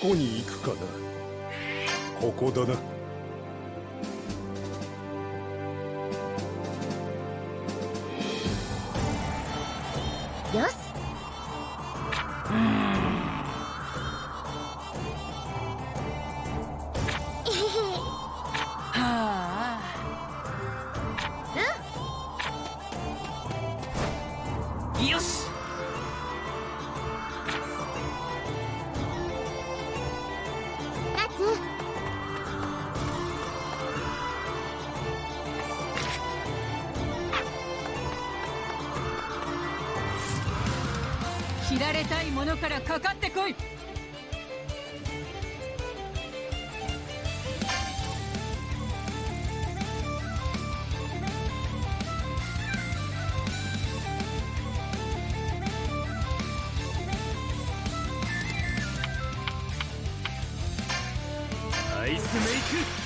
こに行くかな。ここだな。く。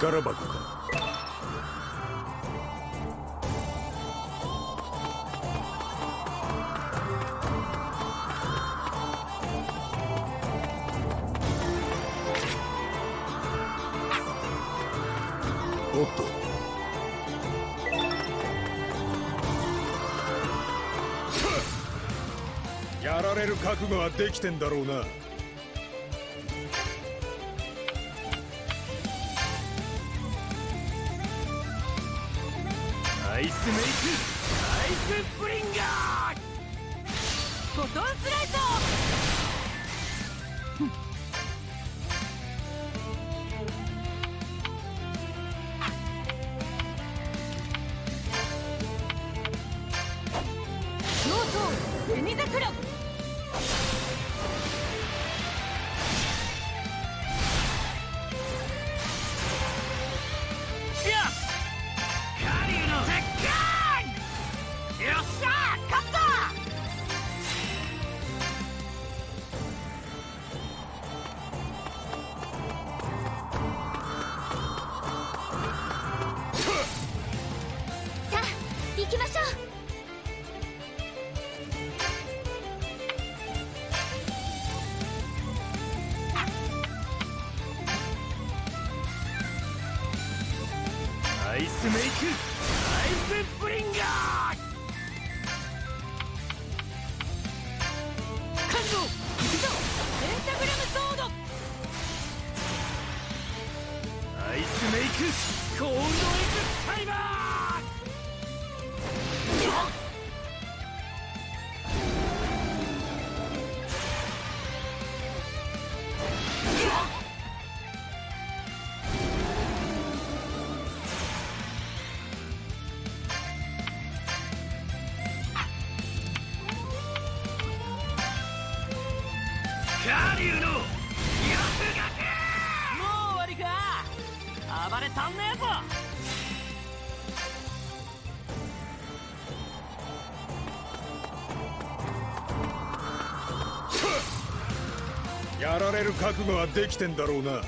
宝箱か。やられる覚悟はできてんだろうな。フォトンスライド覚悟はできてんだろうな。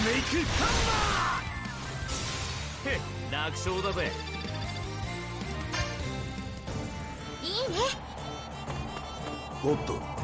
メイクハンマーへ楽勝だぜいいね。おっと。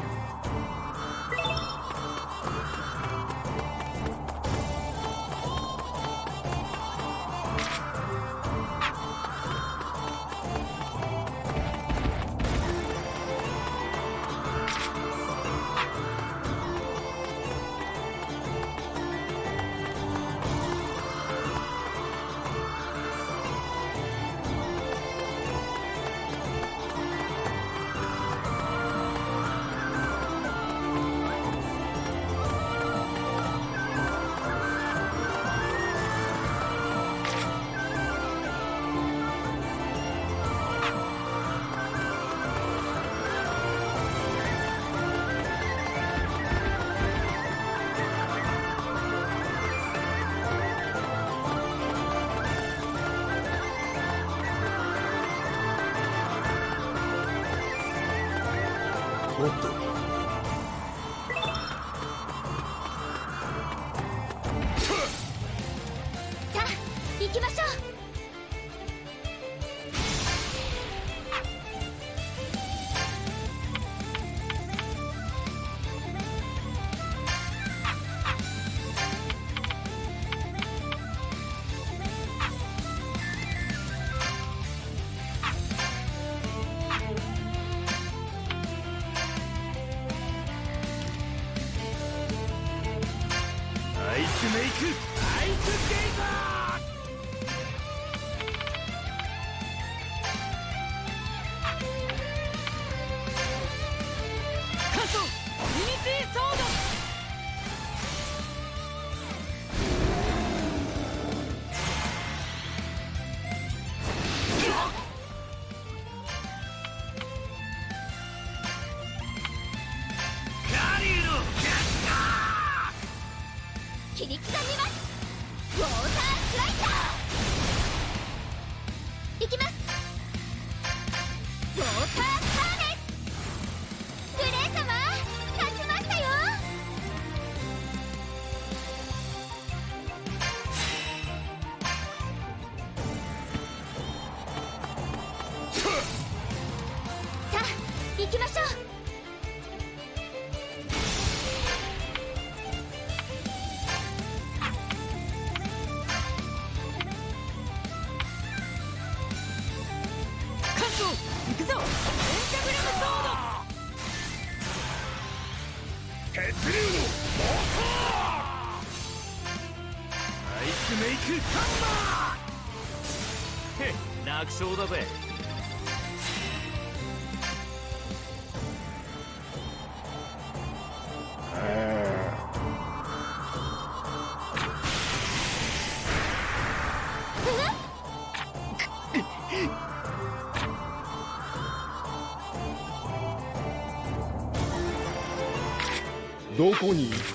どこに。行く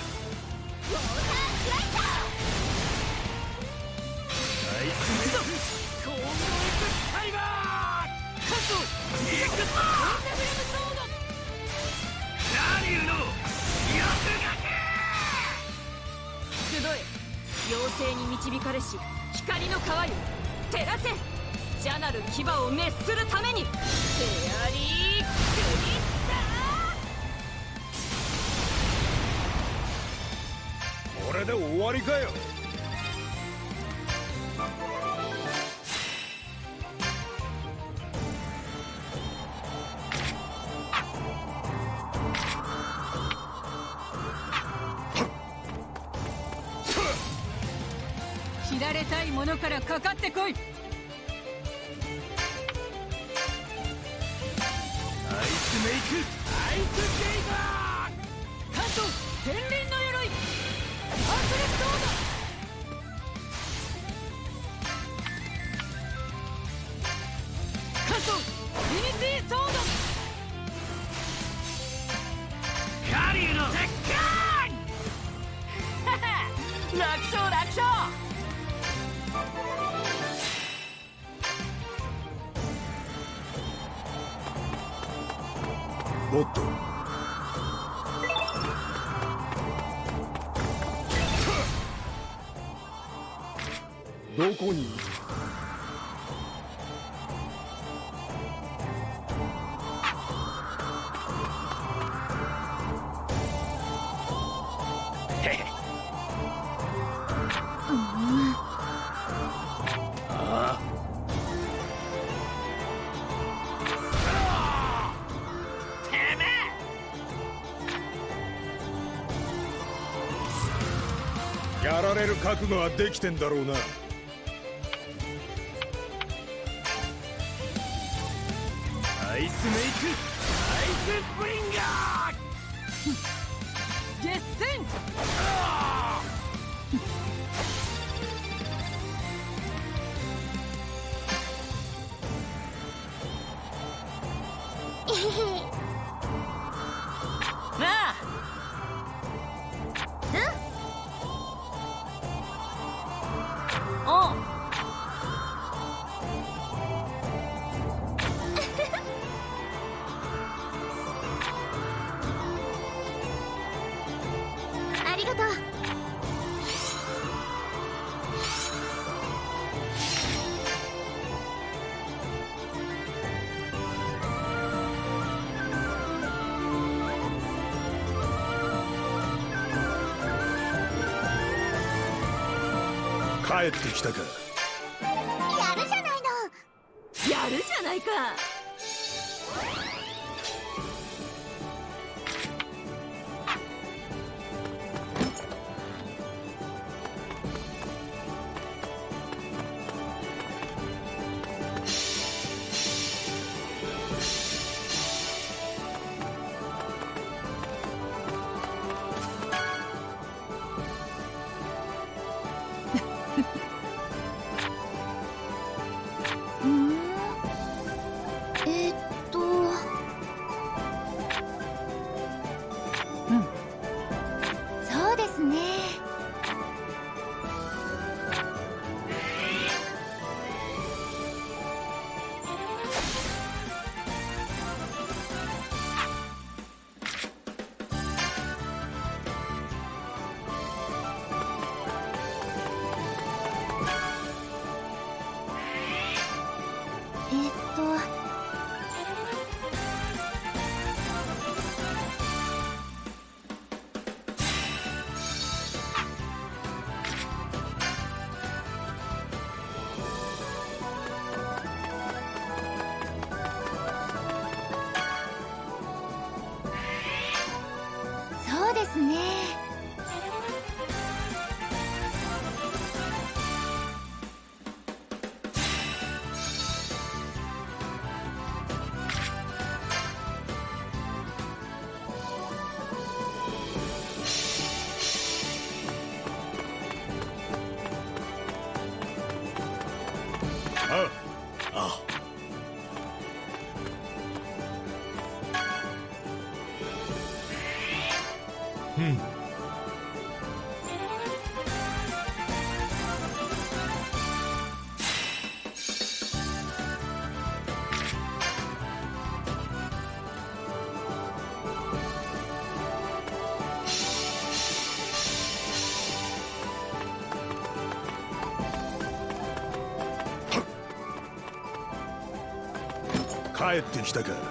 導かれし光の川よ。照らせ。ジャナル牙を滅するために。フェアリー・グリッター。これで終わりかよ。める覚悟はできてんだろうな。アイスメイク。アイスブリンガー。決戦帰ってきたか。帰ってきたか。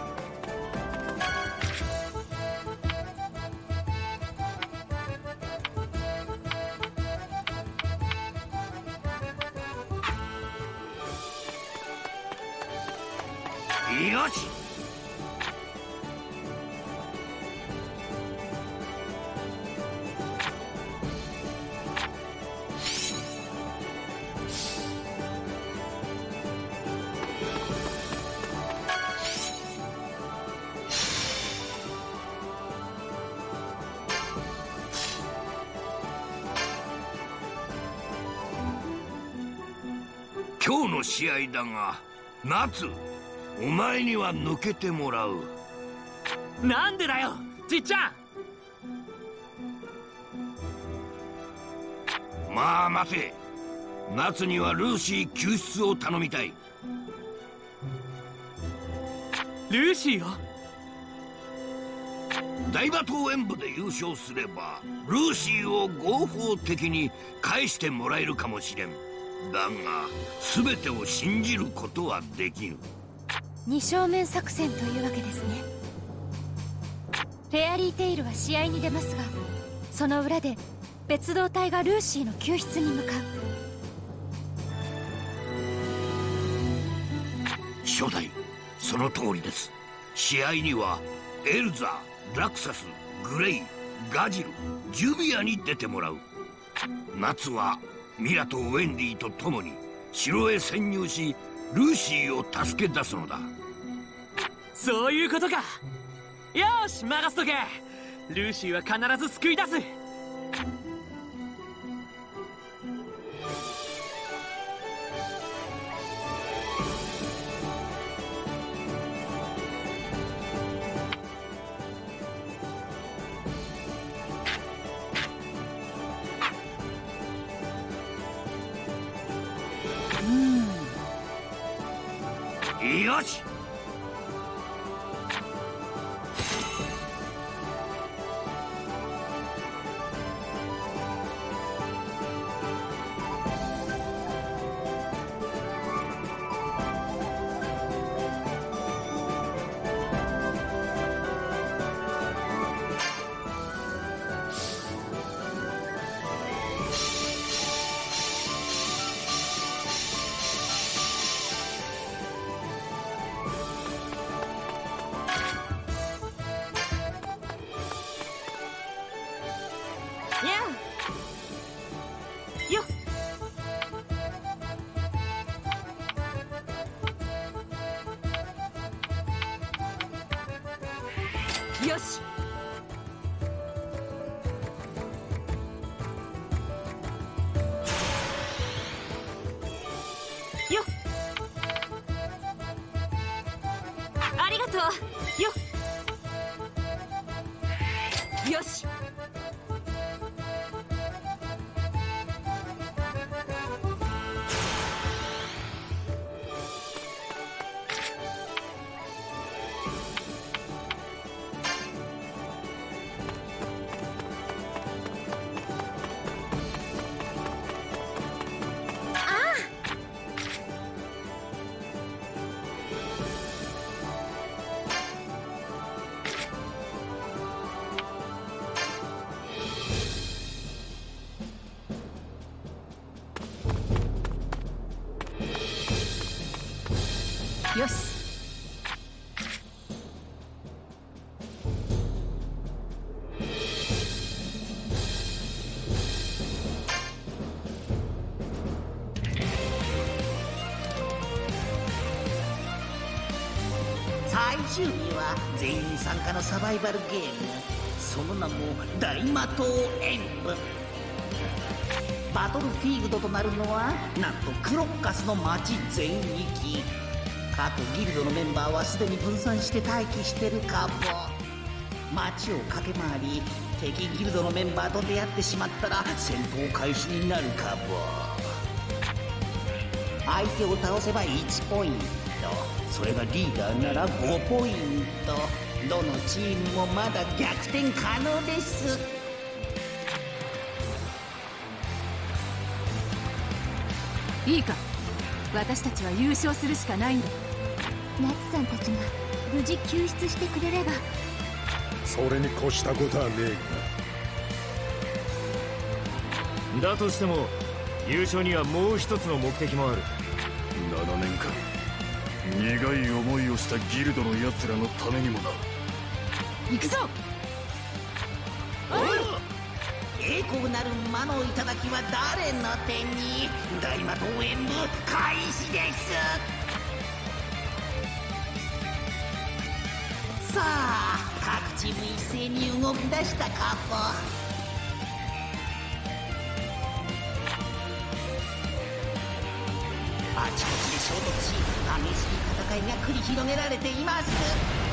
試合だが夏お前には抜けてもらう。なんでだよじっちゃん。まあ待て。夏にはルーシー救出を頼みたい。ルーシーを？大馬島演武で優勝すればルーシーを合法的に返してもらえるかもしれんだが全てを信じることはできぬ。二正面作戦というわけですね。フェアリーテイルは試合に出ますがその裏で別動隊がルーシーの救出に向かう。初代その通りです。試合にはエルザラクサスグレイガジルジュビアに出てもらう。夏はミラとウェンディと共に城へ潜入しルーシーを助け出すのだ。そういうことか。よし任せとけ。ルーシーは必ず救い出す。員参加のサバイバルゲーム。その名も大魔党演舞バトルフィールドとなるのはなんとクロッカスの町全域。各ギルドのメンバーはすでに分散して待機してるかも。街を駆け回り敵ギルドのメンバーと出会ってしまったら戦闘開始になるかも。相手を倒せば1ポイント。それがリーダーなら5ポイント。どのチームもまだ逆転可能です。いいか。私たちは優勝するしかないんだ。ナツさんたちが無事救出してくれれば。それに越したことはねえだとしても優勝にはもう一つの目的もある。7年間苦い思いをしたギルドの奴らのためにもな行くぞ。栄光なる魔の頂は誰の手に大魔導演部開始です。さあ各チーム一斉に動き出したかもあちこちで衝突し激しい戦いが繰り広げられています。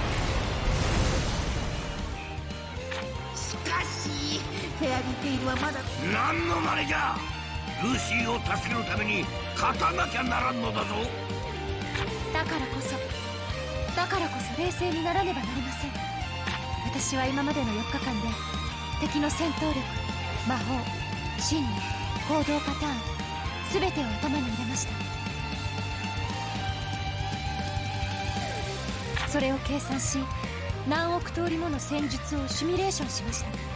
フェアリーテイルはまだ。何の真似じゃ。ルーシーを助けるために勝たなきゃならんのだぞ。だからこそだからこそ冷静にならねばなりません。私は今までの4日間で敵の戦闘力魔法心理行動パターン全てを頭に入れました。それを計算し何億通りもの戦術をシミュレーションしました。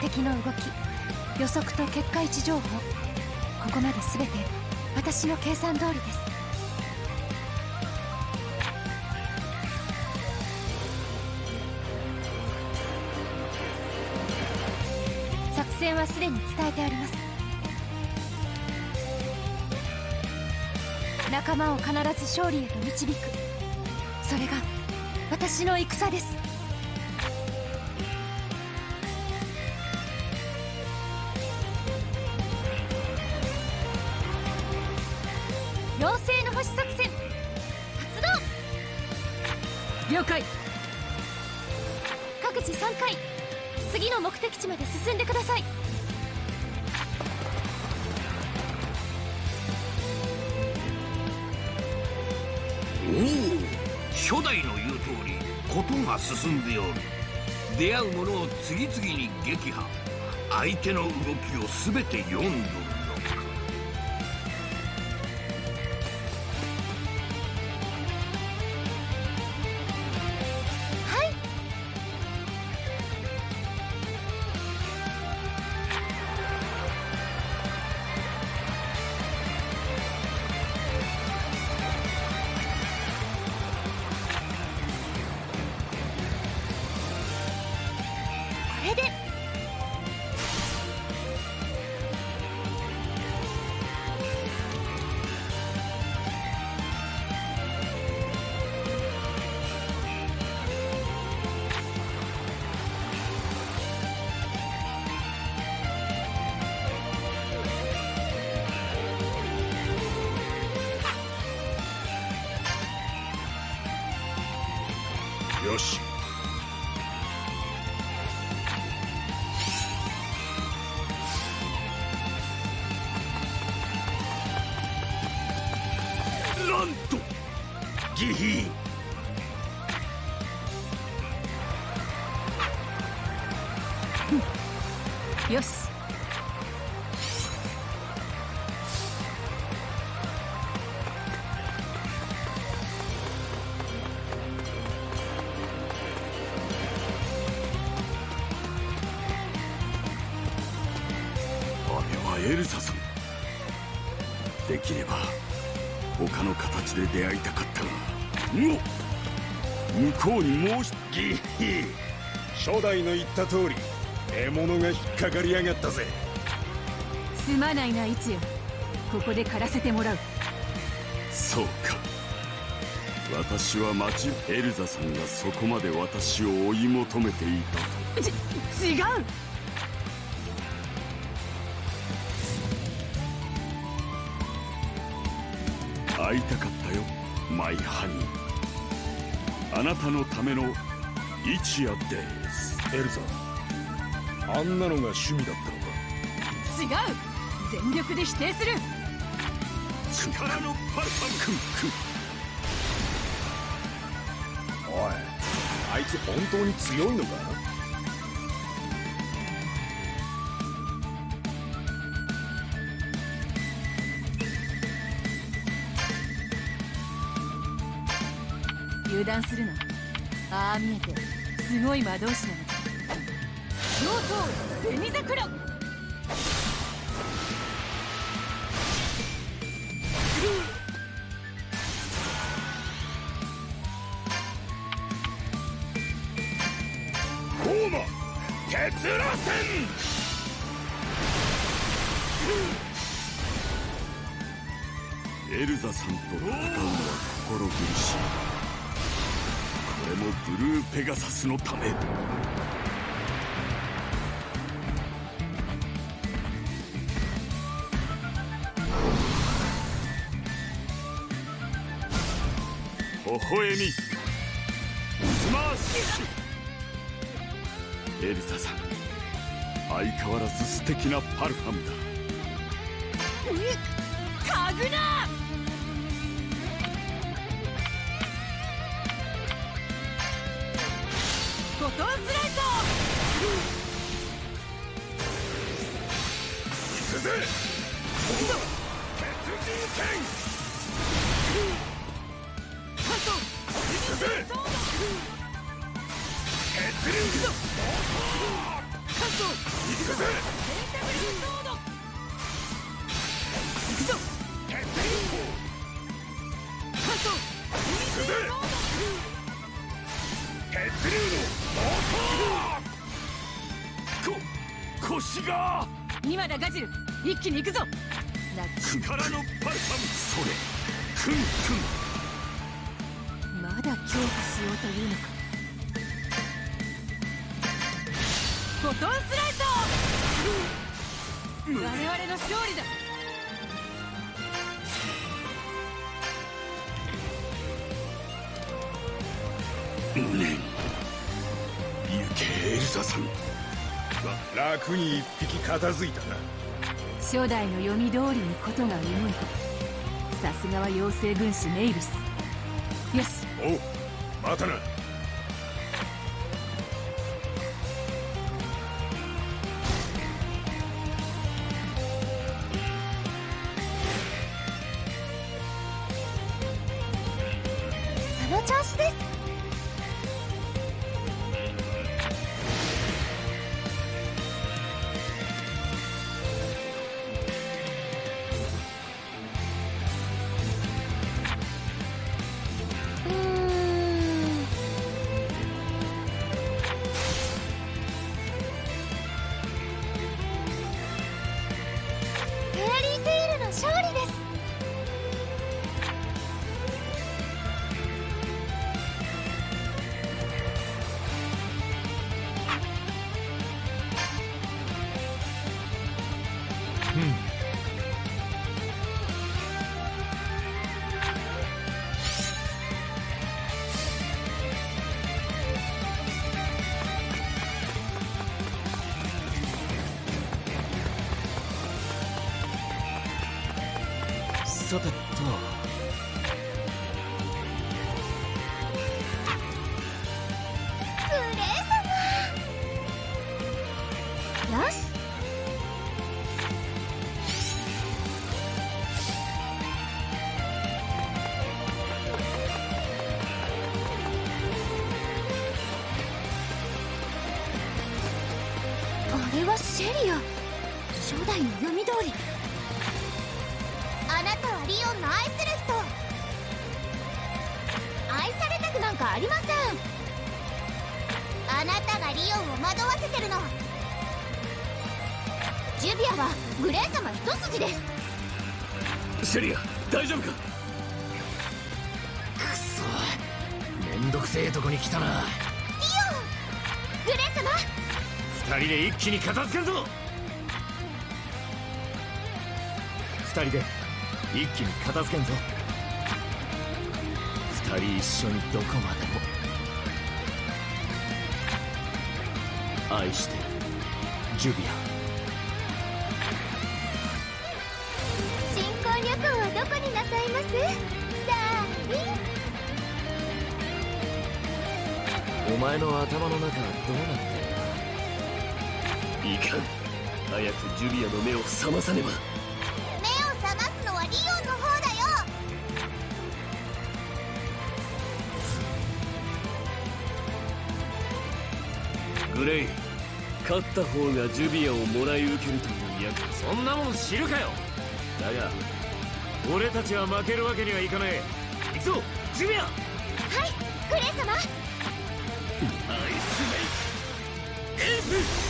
敵の動き予測と結果位置情報ここまで全て私の計算通りです。作戦はすでに伝えてあります。仲間を必ず勝利へと導く。それが私の戦です。了解。各自3回。次の目的地まで進んでください。おお初代の言う通りことが進んでおる。出会う者を次々に撃破。相手の動きを全て読んどるの言った通り獲物が引っかかりやがったぜ。すまないな一夜ここで狩らせてもらう。そうか。私は町エルザさんがそこまで私を追い求めていたと。ち違う！会いたかったよマイハニー。あなたのための一夜です。エルザ。あんなのが趣味だったのか。違う。全力で否定する。力のパルパムクンクン。おいあいつ本当に強いのか？油断するなああ見えてすごい魔導士なの。上等紅桜ペガサスのため。微笑み。スマッシュ。エルザさん。相変わらず素敵なパルファムだ。タグナ楽に一匹片付いたな。初代の読み通りにことが動いた。さすがは妖精軍師メイルス。よし。おうまたな気に片付けるぞ。二人で一気に片付けんぞ。二人一緒にどこまでも。愛してるジュビア。新婚旅行はどこになさいます？ダーリンお前の頭の中はどうなってんだいかん。早くジュビアの目を覚まさねば。目を覚ますのはリオンの方だよ。グレイ勝った方がジュビアをもらい受けるという役そんなもん知るかよ。だが俺たちは負けるわけにはいかねえ。行くぞジュビア！はいグレイ様。アイスメイクエース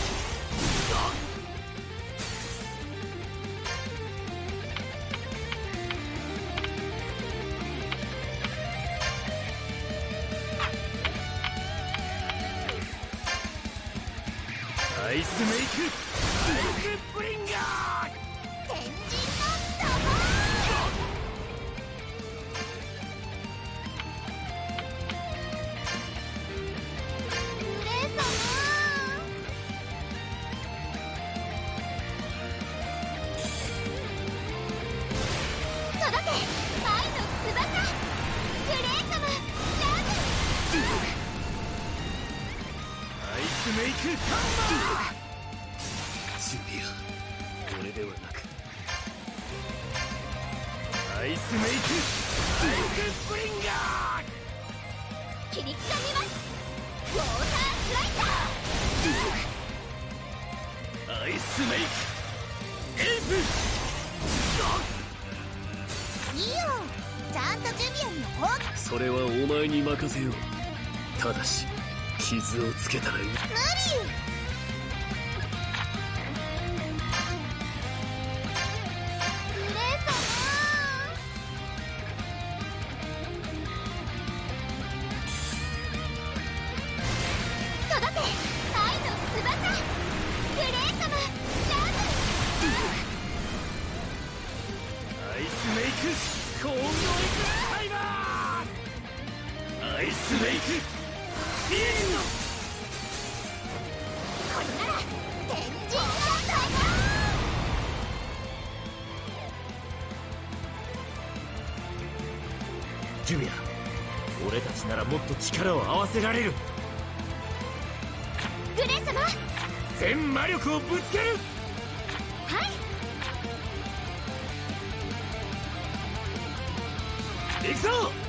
をつけたらいいジュビア。俺たちならもっと力を合わせられる。グレイ様。は全魔力をぶつける。い。行くぞ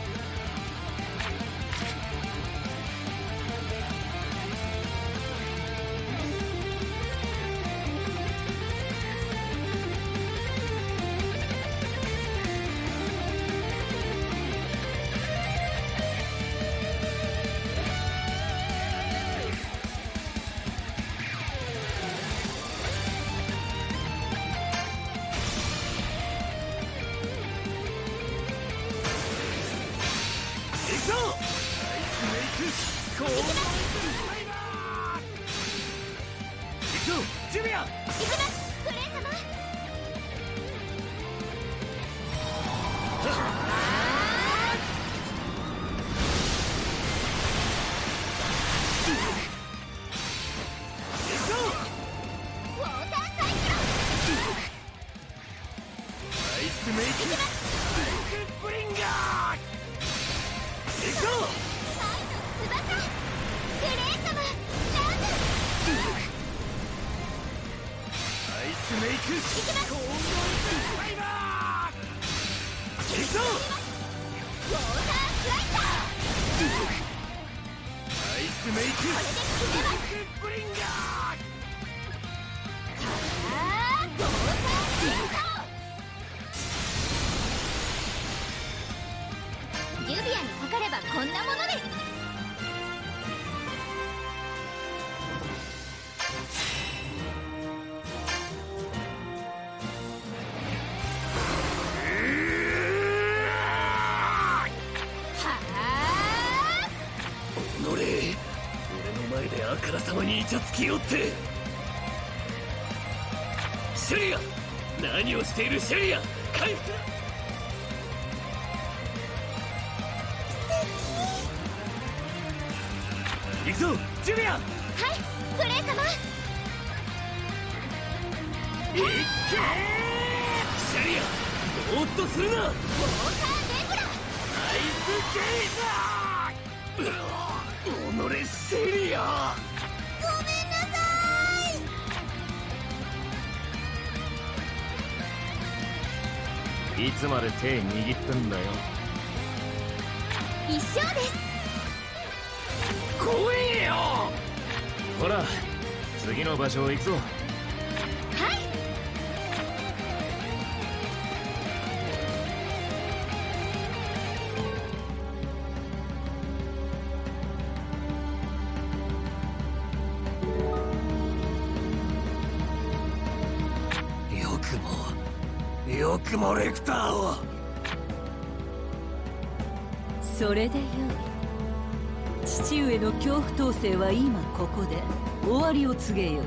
シリア回復行くぞジュリアはいグレ様。いけー。リアぼーっとするな。ウォーーブラ。ナイスゲイザー己セリアいつまで手握ってんだよ。い一生です。怖えよ。ほら次の場所行くぞターをそれでよ。い父上の恐怖統制は今ここで。終わりを告げよう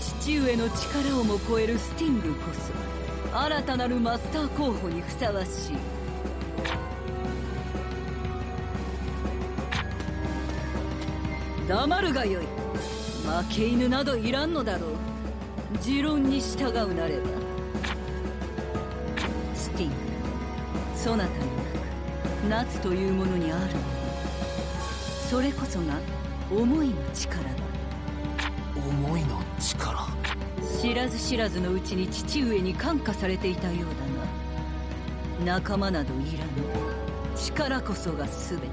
父上の力をも超えるスティングこそ新たなるマスター候補にふさわしい。黙るがよい。負け犬などいらんのだろう。持論に従うなれば。そなたになく夏というものにあるもの。それこそが思いの力だ。思いの力？知らず知らずのうちに父上に感化されていたようだが仲間などいらぬ。力こそが全て。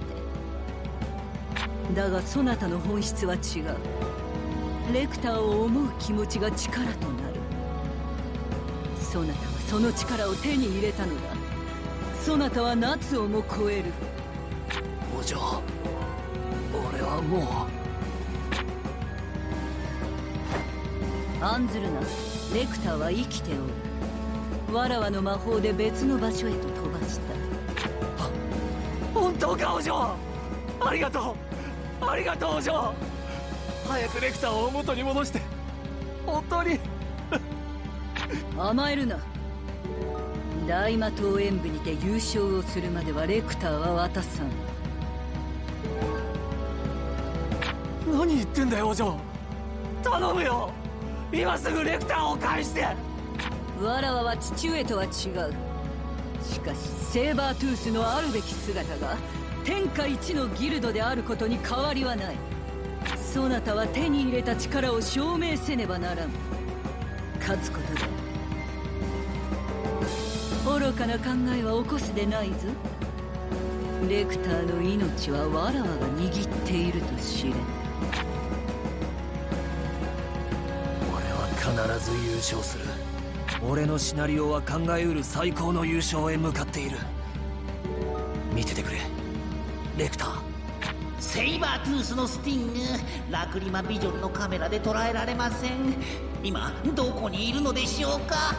だがそなたの本質は違う。レクターを思う気持ちが力となる。そなたはその力を手に入れたのだそなたは夏をも超える。お嬢俺はも案ずるなレクターは生きておる。わらわの魔法で別の場所へと飛ばした。う本当かお嬢。ありがとう。ありがとうお嬢。早くレクターを元に戻して。本当に。甘えるな大魔党演舞にて優勝をするまではレクターは渡さん。何言ってんだよお嬢頼むよ。今すぐレクターを返して。わらわは父上とは違う。しかしセーバートゥースのあるべき姿が天下一のギルドであることに変わりはない。そなたは手に入れた力を証明せねばならん。勝つことで愚かな考えは起こすでないぞ。レクターの命はわらわが握っていると知れ。俺は必ず優勝する。俺のシナリオは考えうる最高の優勝へ向かっている。見ててくれ。レクター。セイバートゥースのスティング。ラクリマビジョンのカメラで捉えられません。今どこにいるのでしょうか？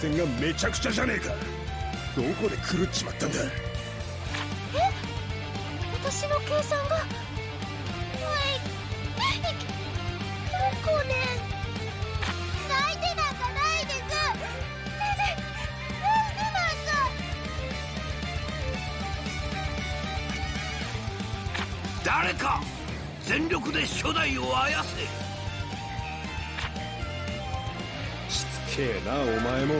戦がめちゃくちゃじゃねえか。どこで狂っちまったんだ。私の計算が？はい。どこね？泣いてなんかないです。なんでなんでなんか誰か全力で初代をあやせ。しつけえなお前も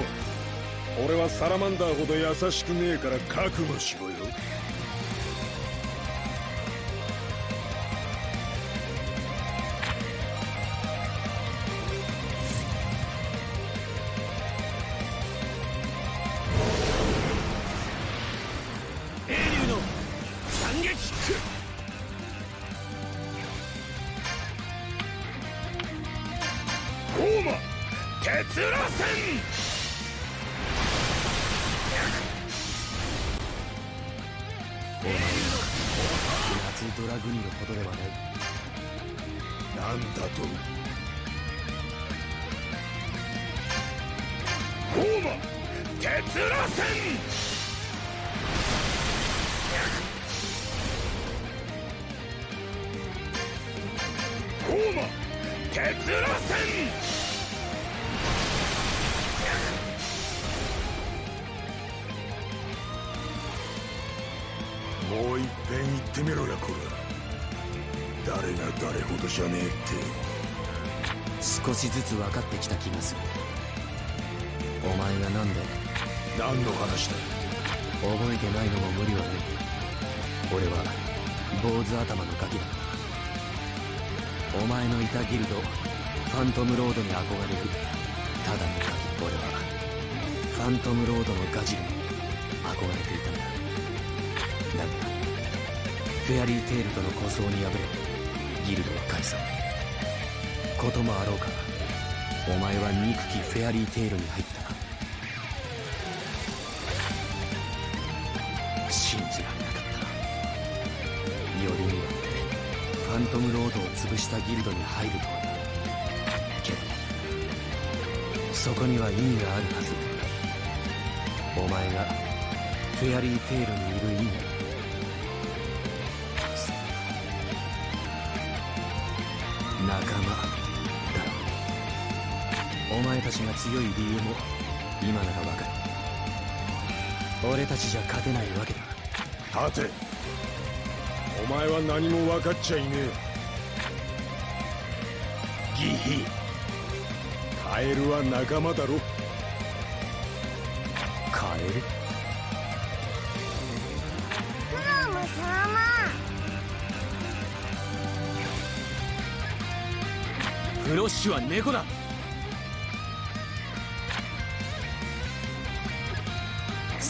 俺はサラマンダーほど優しくねえから覚悟しろよ。鉄路戦お前は夏ドラグニルほどではないなんだと。ゴーマ鉄螺旋ゴーマ鉄螺旋ってみろやこら誰が誰ほどじゃねえって。少しずつ分かってきた気がする。お前がなんで？何の話だ。覚えてないのも無理はない。俺は坊主頭のガキだ。お前のいたギルドファントムロードに憧れる。ただのガキ俺は。ファントムロードのガジルに憧れていたんだ。だがフェアリーテールとの構想に敗れギルドは解散こともあろうかお前は憎きフェアリーテールに入った信じられなかったよりによってファントムロードを潰したギルドに入る。とはけどそこには意味があるはずお前がフェアリーテールにいる意味ちが強い理由も今ならわかる。俺たちじゃ勝てないわけだ。立てお前は何も分かっちゃいねえ。ギヒカエルは仲間だろ。カエル？クロム様。フロッシュは猫だ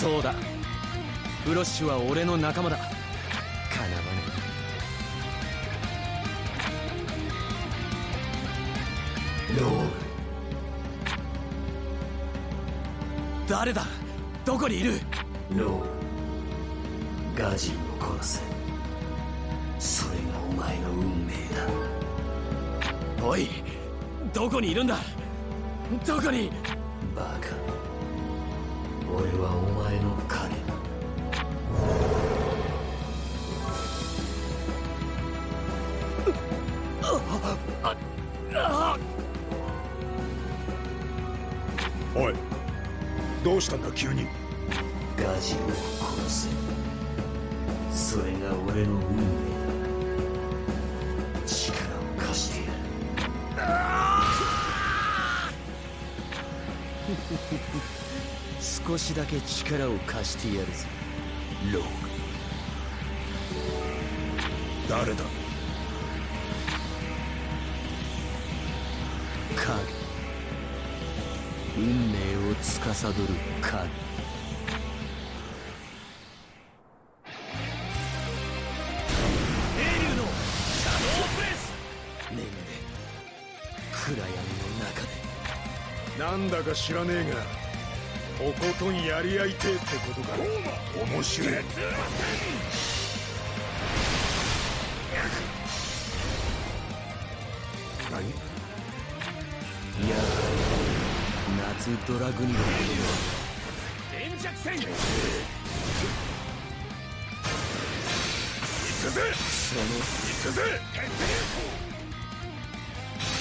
そうだ。フロッシュは俺の仲間だ。かなわねロー誰だ？どこにいる？ローガジンを殺せ。それがお前の運命だ。おいどこにいるんだ？どこに？バカ俺はお前の彼。おいどうしたんだ急に？ガジンを殺せ。それが俺の運命。だ力を貸してやる 少しだけ力を貸してやるぞロー誰だ？影運命を司る影英竜のシャドープレス。眠れ。暗闇の中で。なんだか知らねえがとことんやり合いてえってことか。面白い。何？いや夏ドラグニのこと連着戦行くぜその。行くぜ血流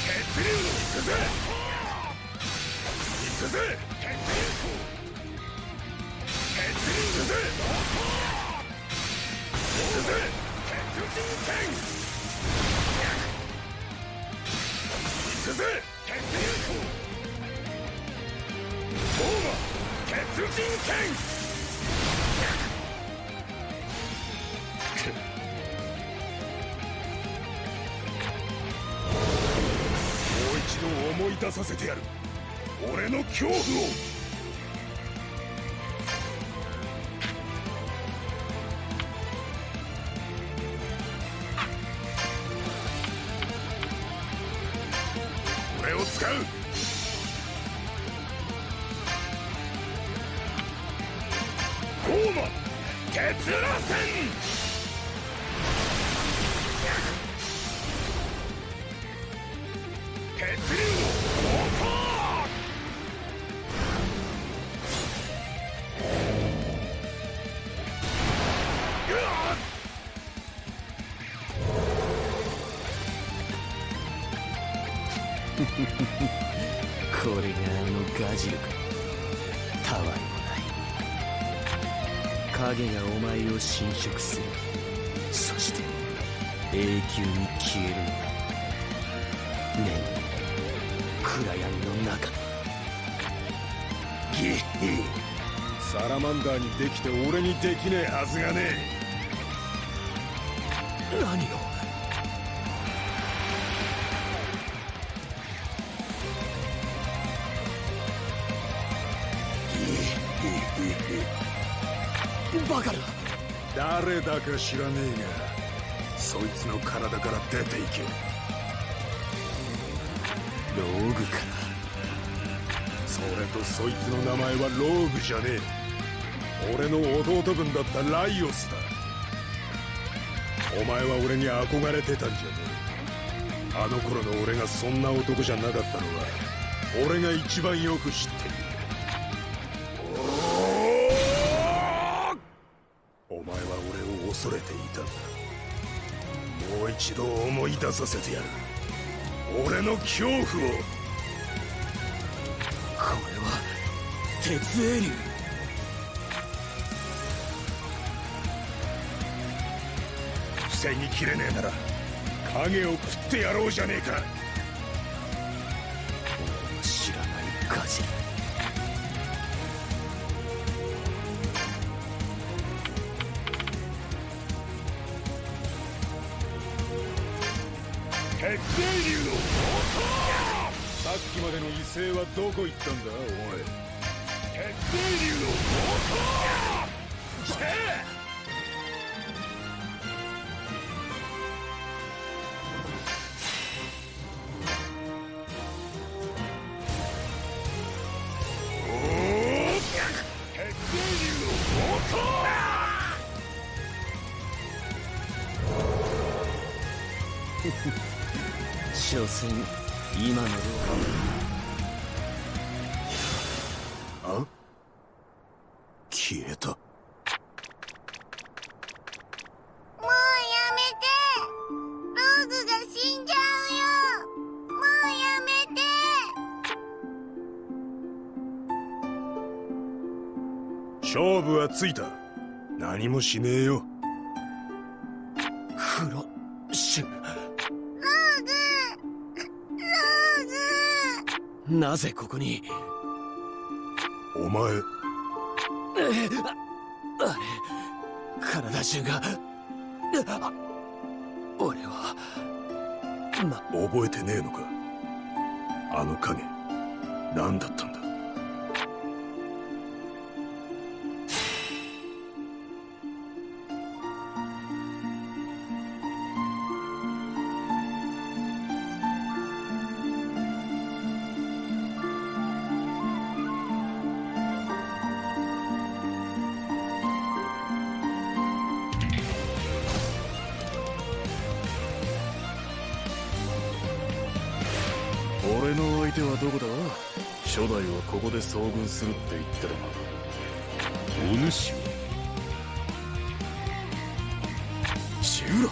血流行くぜ行くぜ血流もう一度思い出させてやる。俺の恐怖を。ゴーマ鉄螺旋血永久に消えるのだ念暗闇の中ギッサラマンダーにできて俺にできねえはずがねえ。何を？バカだ。誰だか知らねえが。そいつの体から出ていけ。ローグか。それとそいつの名前はローグじゃねえ。俺の弟分だったライオスだ。お前は俺に憧れてたんじゃねえ。あの頃の俺がそんな男じゃなかったのは俺が一番よく知ってる。一度思い出させてやる。俺の恐怖を。これは鉄エリュ防ぎきれねえなら影を食ってやろうじゃねえか。どこ行ったんだお前。鉄英流の所詮今のロあもしねえよ。フロシュローズローズなぜここに？お前。あれ体中が。あ俺は。ま。覚えてねえのか？あの影。何だったんで遭遇するって言ってたがお主はシュロ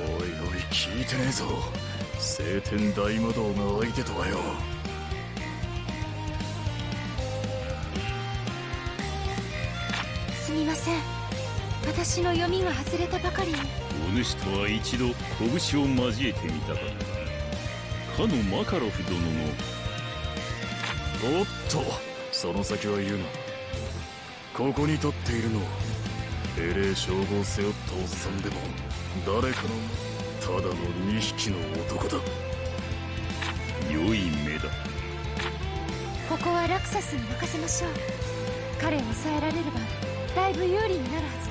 おいおい聞いてねえぞ聖天大魔道が相手とはよすみません私の読みが外れたばかりにお主とは一度拳を交えてみたかかのマカロフ殿のおっとその先は言うな。ここに立っているのは英霊称号を背負ったおっさんでも誰かのただの2匹の男だ。良い目だ。ここはラクサスに任せましょう。彼を抑えられればだいぶ有利になるはず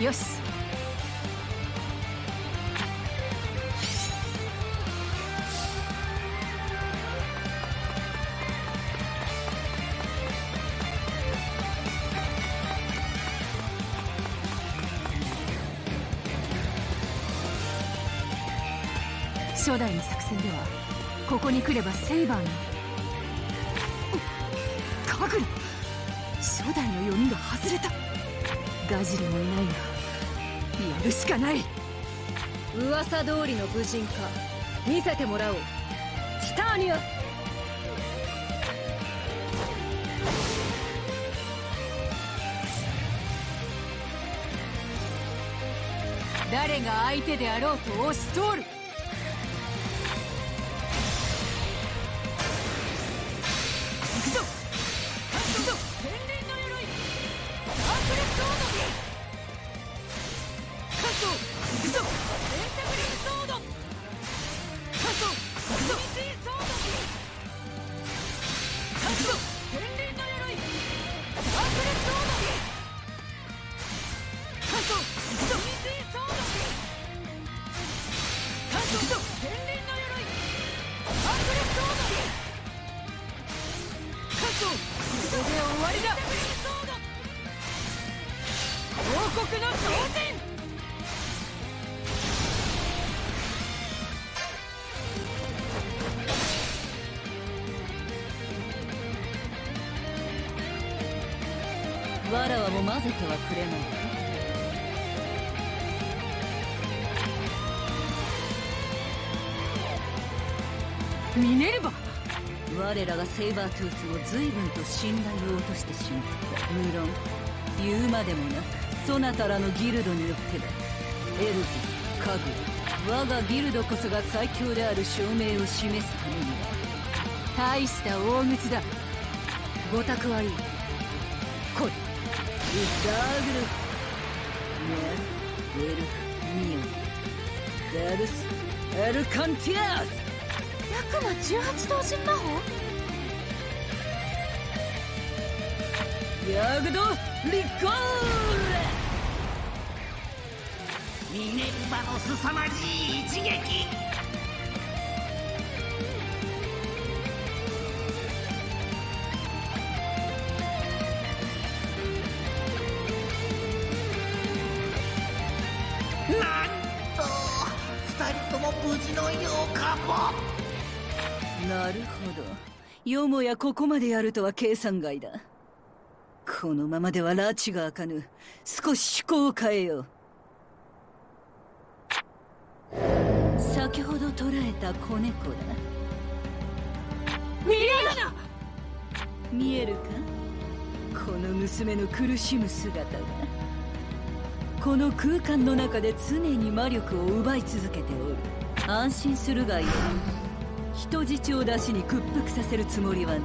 です。よし。初代の作戦ではここに来ればセイバーにカグル初代の4人が外れたガジルもい。ない。がやるしかない。噂通りの武人か。見せてもらおう。ティターニア誰が相手であろうと押し通る。バートゥースを随分と信頼を落としてしまった。無論言うまでもなくそなたらのギルドによってだ。エルズカグル我がギルドこそが最強である証明を示すためには大した大口だ。ご託はいい。来い。ウッダーグルネエルフミオンガルスエルカンティアーズ悪魔18頭身魔法？ヤーグドリコールミネルヴァの凄まじい一撃。なんと二人とも無事のようかも。なるほど。よもやここまでやるとは計算外だ。このままでは拉致が開かぬ。少し趣向を変えよう。先ほど捕らえた子猫だ。ミリアナ見えるか？この娘の苦しむ姿が。この空間の中で常に魔力を奪い続けておる。安心するがいい。人質を出しに屈服させるつもりはない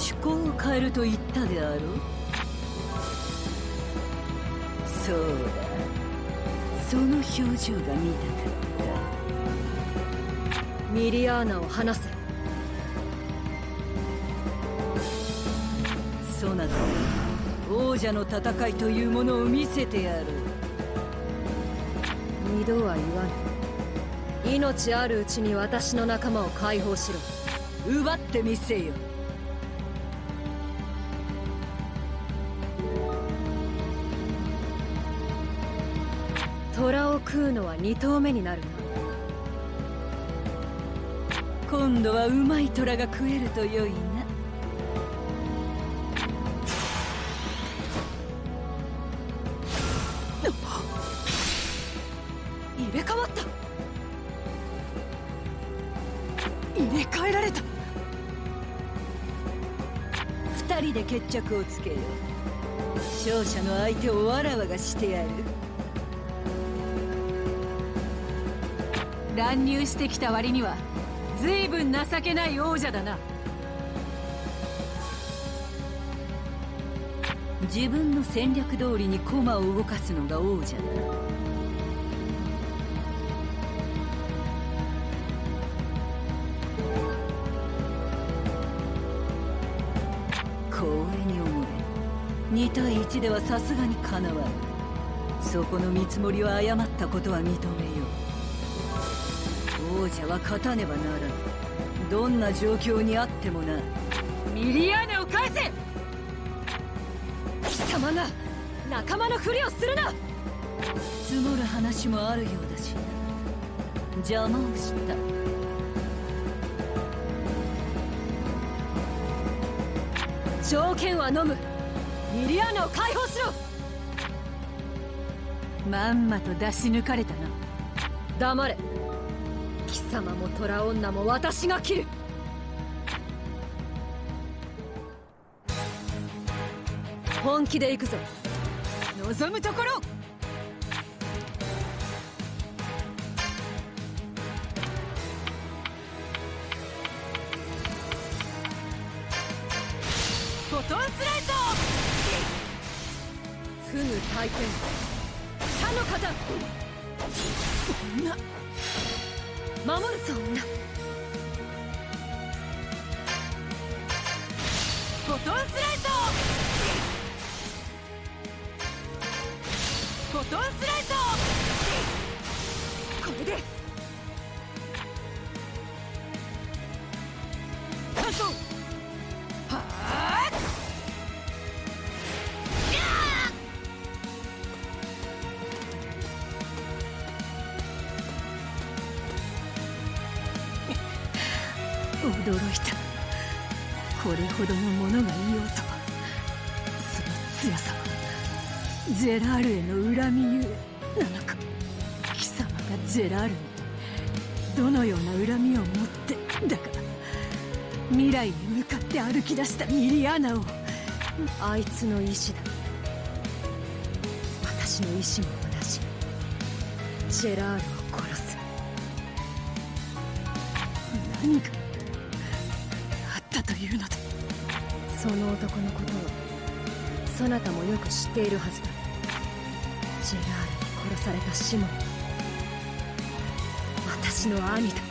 趣向を変えると言ったであろう？そうだ。その表情が見たかった。ミリアーナを離せ。そなた王者の戦いというものを見せてやる二度は言わぬ命あるうちに私の仲間を解放しろ。奪ってみせよ。虎を食うのは二頭目になるな。今度はうまい虎が食えるとよいな。入れ替わった。入れ替えられた。二人で決着をつけよう。勝者の相手をわらわがしてやる。乱入してきた割には随分情けない王者だな。自分の戦略通りに駒を動かすのが王者だ光栄に思え。2対1ではさすがにかなわん。そこの見積もりを誤ったことは認め者は勝たねばならぬ。どんな状況にあってもな。ミリアーネを返せ！貴様が仲間のふりをするな！積もる話もあるようだし邪魔をした。条件は飲む。ミリアーネを解放しろ！まんまと出し抜かれたな。黙れ。貴様も虎女も私が切る。本気で行くぞ。望むところ。いつの意志だ。私の意志も同じ。ジェラールを殺す。何があったというのだ。その男のことはそなたもよく知っているはずだ。ジェラールに殺されたシモンは私の兄だ。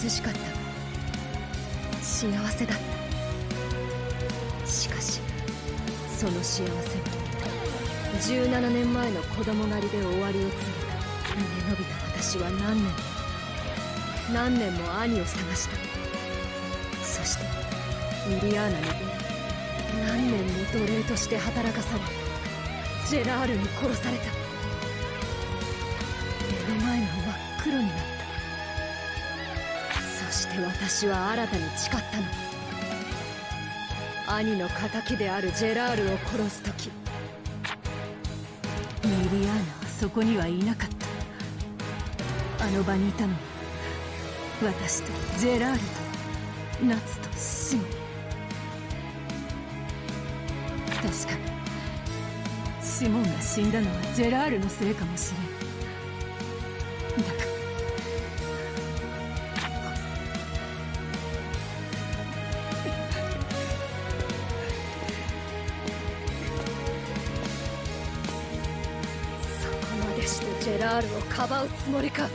貧しかった。幸せだった。しかしその幸せは17年前の子供狩りで終わりを告げた。胸伸びた私は何年も何年も兄を探した。そしてミリアーナに何年も奴隷として働かされジェラールに殺された。目の前が真っ黒になった。私は新たに誓ったの。兄の敵であるジェラールを殺す時。ミリアーナはそこにはいなかった。あの場にいたのは私とジェラールとナツとシモン確かにシモンが死んだのはジェラールのせいかもしれん。つもりか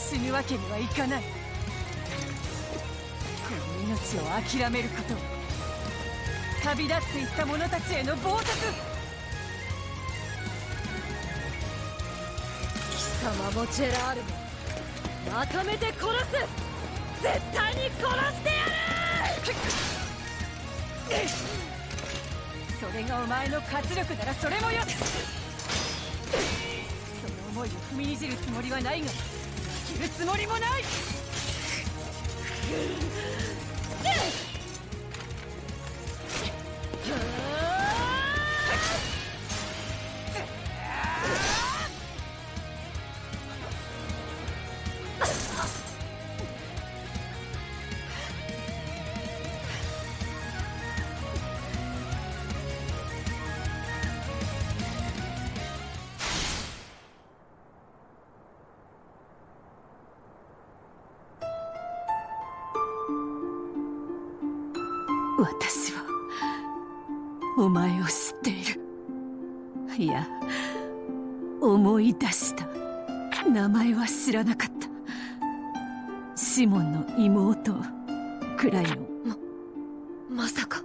死ぬわけにはいかない。この命を諦めること旅立っていった者たちへの冒涜。貴様もジェラールもまとめて殺す。絶対に殺してやる。それがお前の活力ならそれもよ。その思いを踏みにじるつもりはないが。するつもりもない。私はお前を知っている。いや思い出した。名前は知らなかった。シモンの妹くらいの。まさか。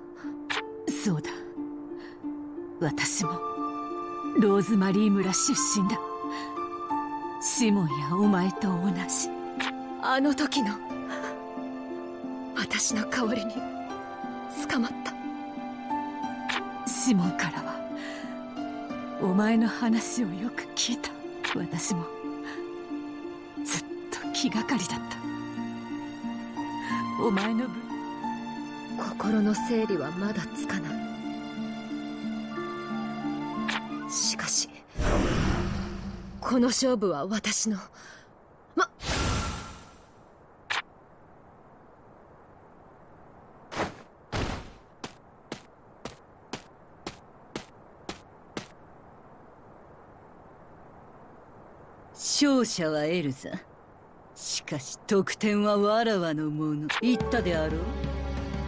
そうだ。私もローズマリー村出身だ。シモンやお前と同じ。あの時の。私の代わりに捕まった。シモンからはお前の話をよく聞いた。私もずっと気がかりだった。お前の分心の整理はまだつかない。しかしこの勝負は私のま勝者はエルザ。しかし得点はわらわのもの。言ったであろ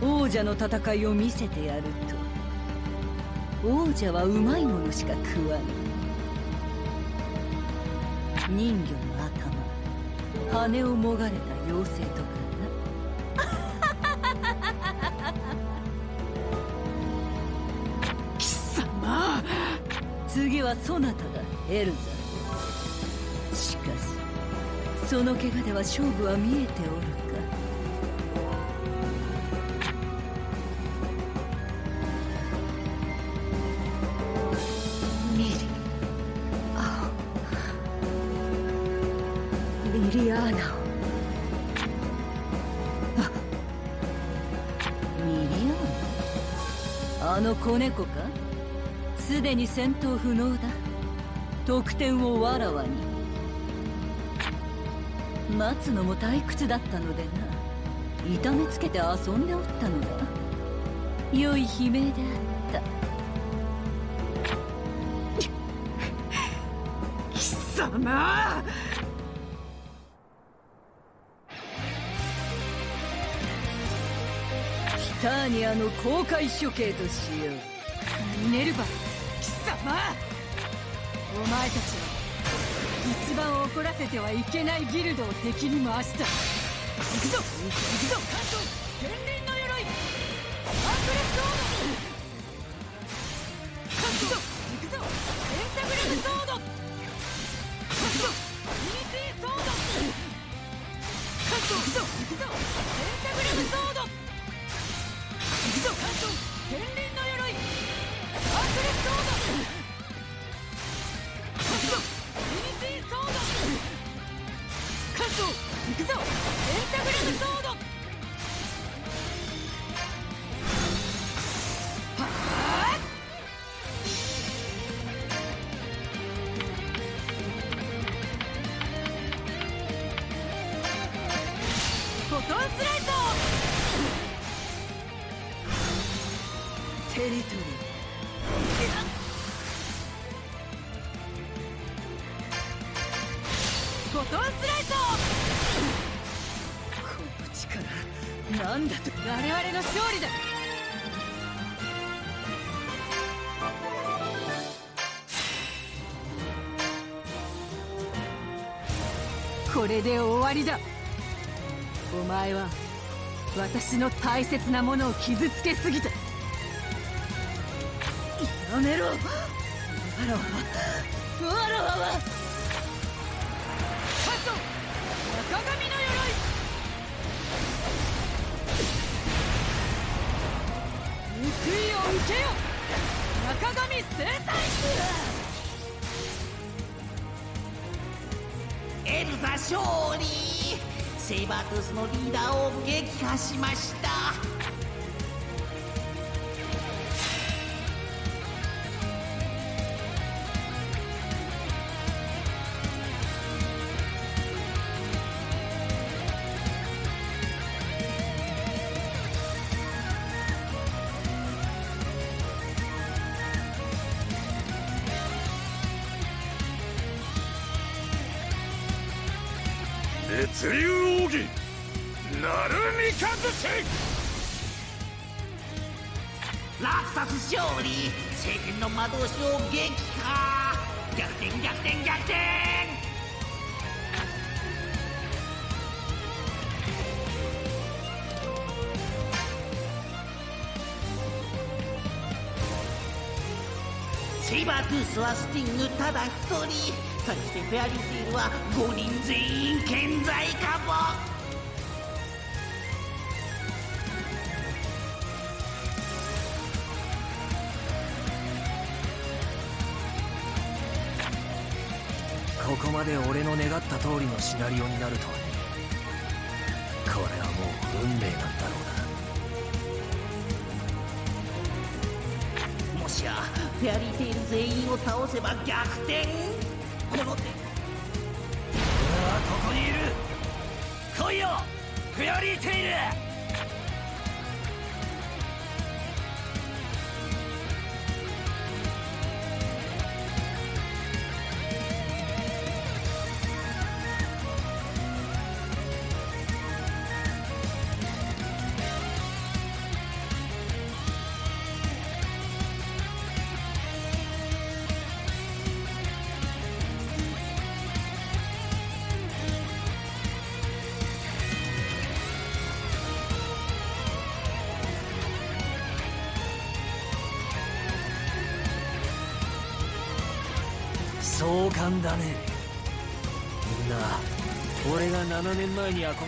う。王者の戦いを見せてやると。王者はうまいものしか食わぬ人魚の頭。羽をもがれた妖精とかな。貴様。次はそなただエルザその怪我では勝負は見えておるか。ミリアオミリアーナミリアーナ？あの子猫か？すでに戦闘不能だ。得点をわらわに待つのも退屈だったのでな。痛めつけて遊んでおったのだ。良い悲鳴であった。貴様！ターニアの公開処刑としよう。ミネルヴァ貴様！お前たちは一番怒らせてはいけないギルドを敵に回した。行くぞ。行くぞ。関東天輪の鎧。アークレスオード。行くぞ。行くぞ。ペンタグラムソード。行くぞ。ミニティソード。関東行くぞ。行くぞペンタグラムソード。行くぞ。関東天輪くぞ！ペンタグラムソードこれで終わりだ。お前は私の大切なものを傷つけすぎたやめろ。わらわは。わらわは。カソ赤髪の鎧。報いを受けよ。赤髪生産勝利。セイバートゥースのリーダーを撃破しました。勝利。聖剣の魔導士を撃破。逆転逆転逆転。セイバートゥースはスティングただ一人。対してフェアリーテイルは5人全員健在かも。まで俺の願った通りのシナリオになるとはね。これはもう運命なんだろうな。もしやフェアリーテイル全員を倒せば逆転？この手。俺はここにいる。来いよフェアリーテイル！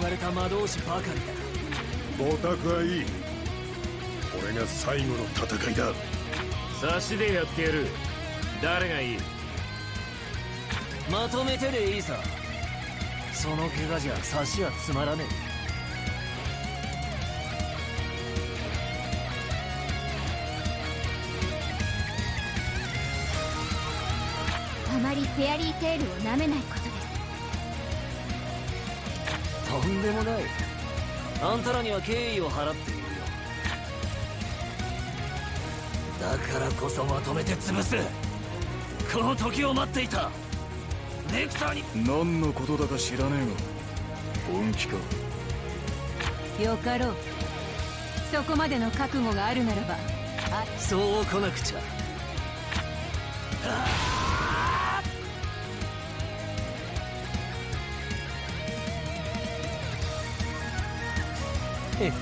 れた魔導士ばかりだ。オタクはいい。これが最後の戦いだ。差しでやってやる。誰がいい？まとめてでいいさ。その怪我じゃ差しはつまらねえ。フェアリーテールを舐めないことんでもない。あんたらには敬意を払っているよ。だからこそまとめて潰す。この時を待っていた。ネクターに。何のことだか知らねえが。本気か。よかろう。そこまでの覚悟があるならば。そう来なくちゃ全員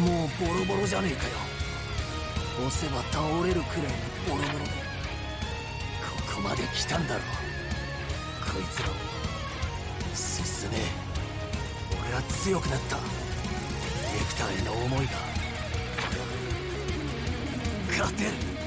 もうボロボロじゃねえかよ。押せば倒れるくらいにボロボロでここまで来たんだろこいつらを進め。俺は強くなった。への思いが勝てる。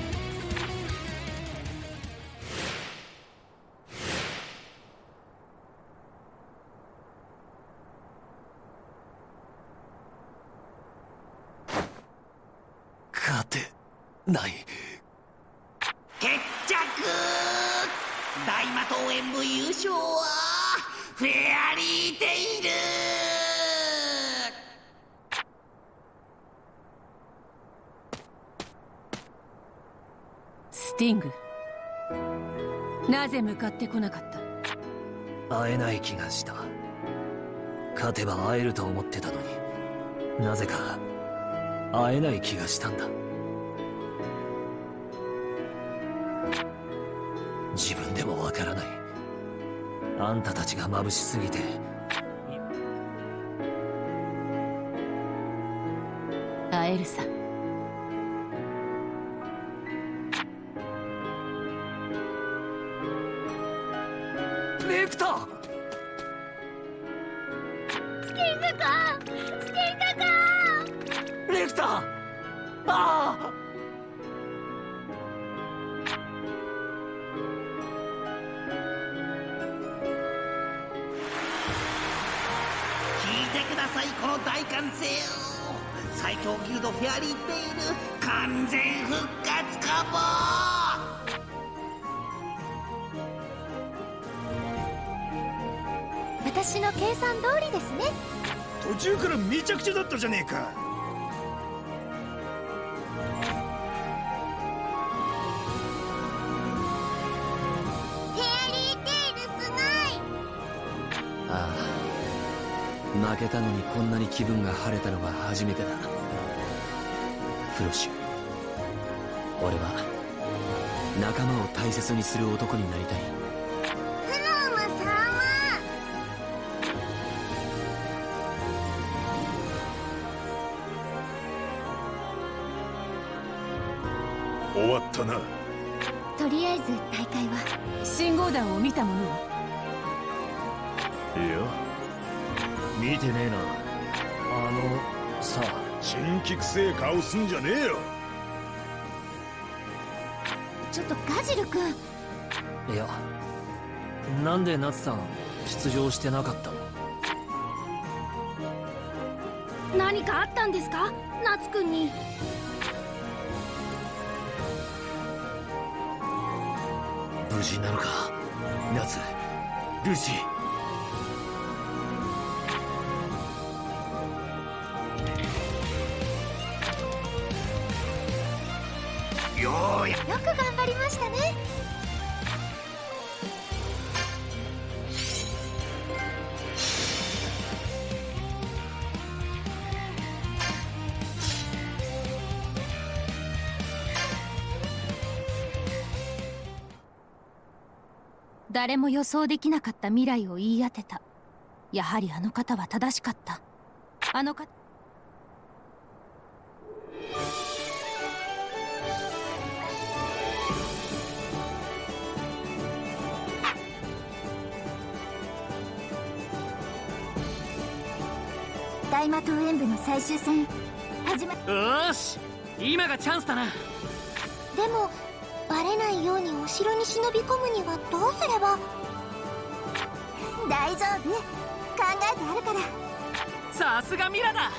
ってこなかった。会えない気がした。勝てば会えると思ってたのに。なぜか会えない気がしたんだ。自分でもわからない。あんたたちが眩しすぎて。会えるさちゃくちゃだったじゃねえか。ああ。負けたのにこんなに気分が晴れたのは初めてだ。フロシュ。俺は仲間を大切にする男になりたい。ったな。とりあえず大会は。信号弾を見た者はいや。見てねえな。あのさ新規くせえ顔すんじゃねえよ。ちょっとガジル君。いやなんで夏さん出場してなかったの？何かあったんですか？夏君に無事なのか。夏ルーシー誰も予想できなかった未来を言い当てた。やはりあの方は正しかった。あの方大魔島演舞の最終戦始まよーし今がチャンスだな。でもれないようにお城に忍び込むにはどうすれば？大丈夫。考えてあるから。さすがミラだ。